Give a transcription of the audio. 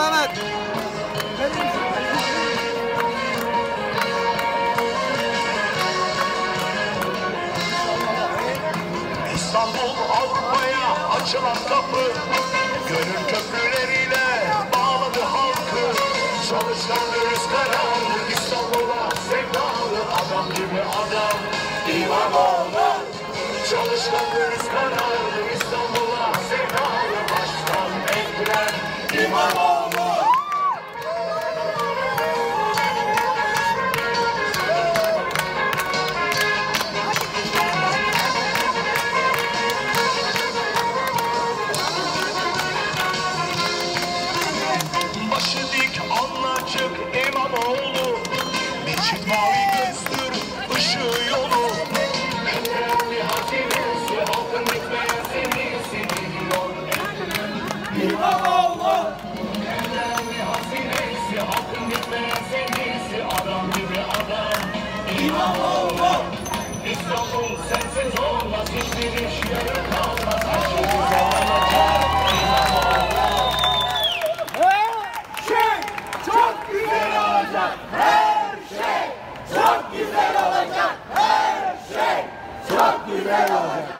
Mehmet. İstanbul Avrupa'ya açılan kapı Gönül köprüleriyle bağladı halkı Çalışkan dürüst karar İstanbul'a sevdalı Adam gibi adam İmamoğlu Çalışkan dürüst karar İstanbul'a Küçük mavi gözdür ışığı yolu. İmam Allah İmam Allah İstanbul sensiz olmaz hiçbir iş yarım kalmaz Her şey güzel olacak. İmam Allah Her şey çok güzel olacak Aqui, velho.